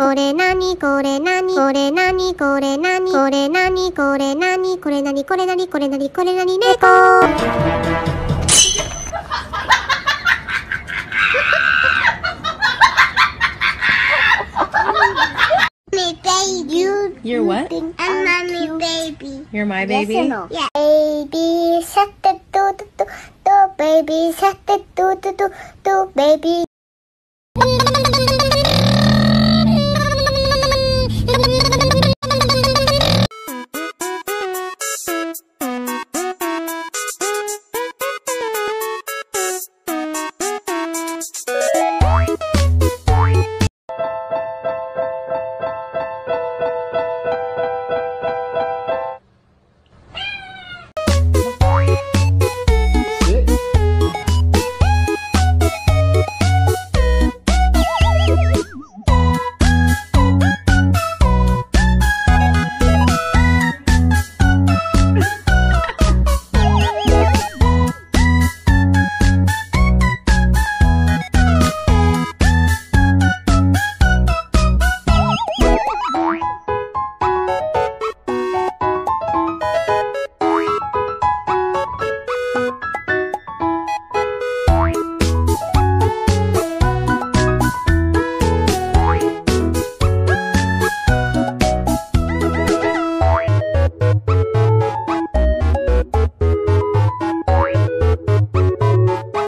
これ何これ何これ何これ何これ何これ何これ何これ何これ何これ何に猫 Me You're what? I'm mommy baby. You're my baby? Yes no? Yeah. Baby shark do do do do do baby shark do do do do do baby